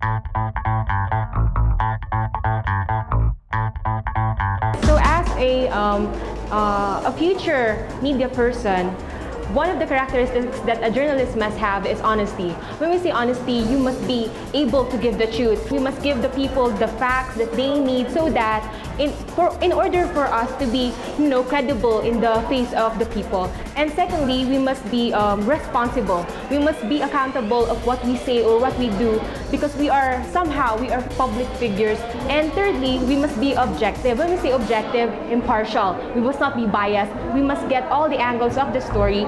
So as a, um, uh, a future media person, one of the characteristics that a journalist must have is honesty. When we say honesty, you must be able to give the truth. We must give the people the facts that they need so that in, for, in order for us to be you know, credible in the face of the people. And secondly, we must be um, responsible. We must be accountable of what we say or what we do because we are somehow, we are public figures. And thirdly, we must be objective. When we say objective, impartial. We must not be biased. We must get all the angles of the story.